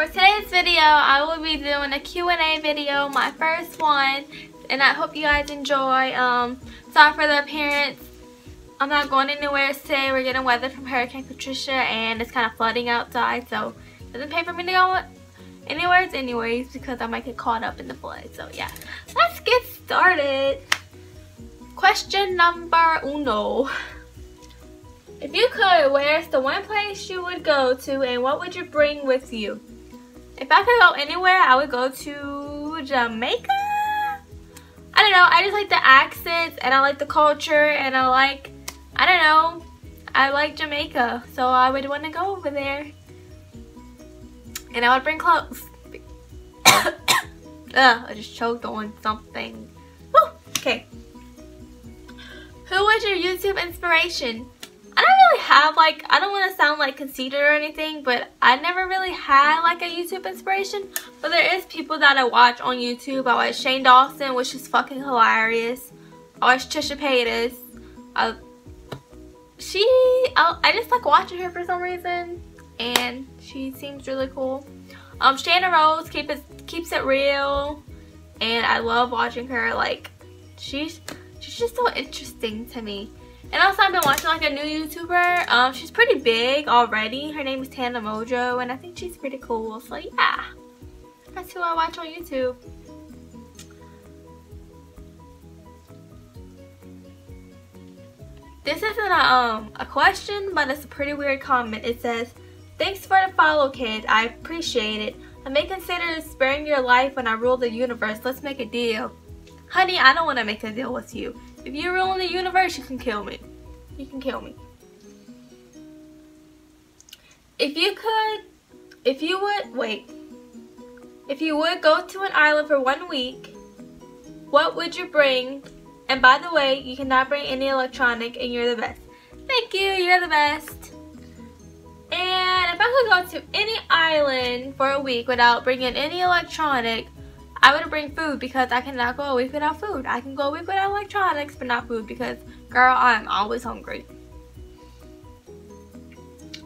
For today's video, I will be doing a Q&A video, my first one, and I hope you guys enjoy. Um, sorry for the appearance. I'm not going anywhere today. We're getting weather from Hurricane Patricia, and it's kind of flooding outside, so it doesn't pay for me to go anywhere anyways because I might get caught up in the flood. So yeah, let's get started. Question number uno. If you could, where's the one place you would go to and what would you bring with you? If I could go anywhere, I would go to Jamaica. I don't know, I just like the accents and I like the culture and I like, I don't know, I like Jamaica. So I would want to go over there. And I would bring clothes. Ugh, I just choked on something. Okay. Who was your YouTube inspiration? Have like, I don't want to sound like conceited or anything, but I never really had like a YouTube inspiration. But there is people that I watch on YouTube. I watch Shane Dawson, which is fucking hilarious. I watch Trisha Paytas. I, she, I, I just like watching her for some reason. And she seems really cool. Um, Channon Rose keep it, keeps it real. And I love watching her. Like, she's, she's just so interesting to me. And also I've been watching like a new YouTuber. Um, she's pretty big already. Her name is Tana Mongeau and I think she's pretty cool. So yeah, that's who I watch on YouTube. This isn't a, um, a question, but it's a pretty weird comment. It says, Thanks for the follow, kid. I appreciate it. I may consider sparing your life when I rule the universe. Let's make a deal. Honey, I don't want to make a deal with you. If you rule the universe, you can kill me. You can kill me. If you could, if you would, wait. If you would go to an island for one week, what would you bring? And by the way, you cannot bring any electronic and you're the best. Thank you, you're the best. And if I could go to any island for a week without bringing any electronic, I would bring food because I cannot go a week without food. I can go a week without electronics, but not food because, girl, I'm always hungry.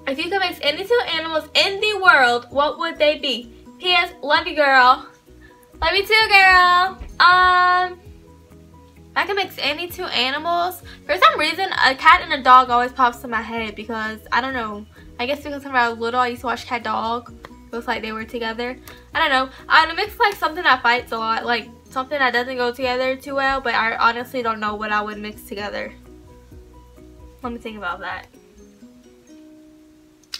If you could mix any two animals in the world, what would they be? P.S. Love you, girl. Love you too, girl. Um, I can mix any two animals. For some reason, a cat and a dog always pops in my head because, I don't know. I guess because when I was little, I used to watch CatDog looks like they were together. I don't know. I would mix like something that fights a lot, like something that doesn't go together too well, but I honestly don't know what I would mix together. Let me think about that.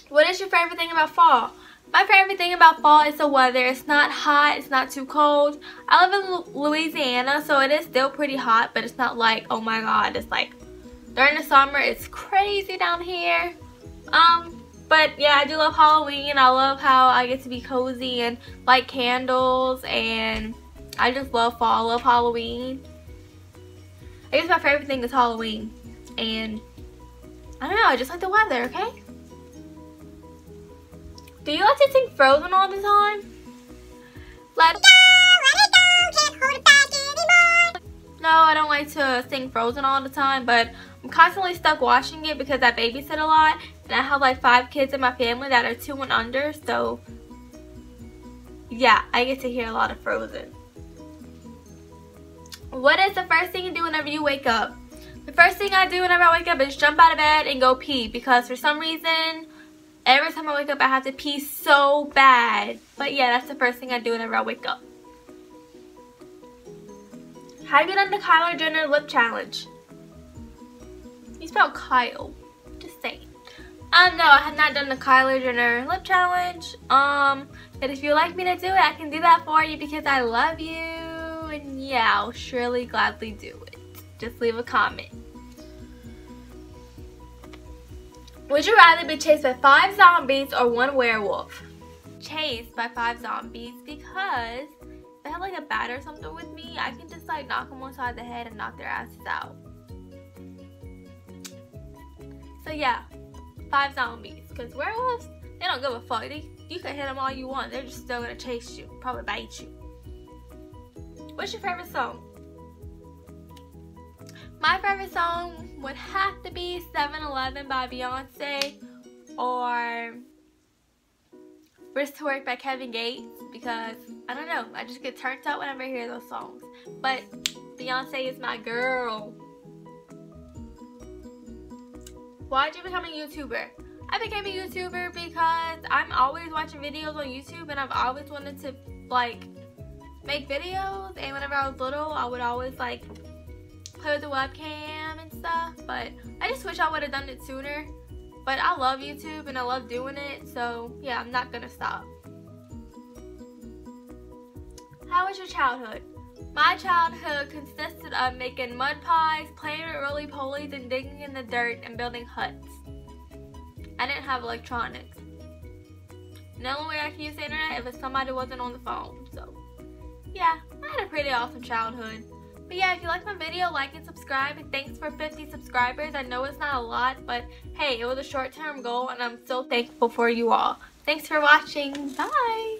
What is your favorite thing about fall? My favorite thing about fall is the weather. It's not hot, it's not too cold. I live in Louisiana, so it is still pretty hot, but it's not like, oh my god, it's like, during the summer, it's crazy down here. Um, but yeah, I do love Halloween. I love how I get to be cozy and light candles and I just love fall. I love Halloween. I guess my favorite thing is Halloween. And I don't know, I just like the weather, okay? Do you like to sing Frozen all the time? Let, go, let it go, can't hold it back anymore. No, I don't like to sing Frozen all the time, but I'm constantly stuck watching it because I babysit a lot and I have like five kids in my family that are two and under so yeah I get to hear a lot of Frozen. What is the first thing you do whenever you wake up? The first thing I do whenever I wake up is jump out of bed and go pee because for some reason every time I wake up I have to pee so bad. But yeah that's the first thing I do whenever I wake up. How you done the Kylie Jenner lip challenge? You spelled Kyle. Just saying. Um, no, I have not done the Kylie Jenner lip challenge. Um, but if you'd like me to do it, I can do that for you because I love you. And yeah, I'll surely gladly do it. Just leave a comment. Would you rather be chased by five zombies or one werewolf? Chased by five zombies because if I have like a bat or something with me, I can just like knock them on side of the head and knock their asses out. So yeah, five zombies. Because werewolves, they don't give a fuck. They, you can hit them all you want. They're just still going to chase you. Probably bite you. What's your favorite song? My favorite song would have to be 7-Eleven by Beyonce or Risk to Work by Kevin Gates because, I don't know, I just get turned up whenever I hear those songs. But Beyonce is my girl. Why did you become a YouTuber? I became a YouTuber because I'm always watching videos on YouTube and I've always wanted to like make videos and whenever I was little I would always like play with the webcam and stuff but I just wish I would have done it sooner but I love YouTube and I love doing it so yeah I'm not gonna stop. How was your childhood? My childhood consisted of making mud pies, playing with roly-polies, and digging in the dirt and building huts. I didn't have electronics. The only way I could use the internet if somebody wasn't on the phone. So, yeah, I had a pretty awesome childhood. But yeah, if you like my video, like and subscribe. And thanks for 50 subscribers. I know it's not a lot, but hey, it was a short-term goal, and I'm so thankful for you all. Thanks for watching. Bye!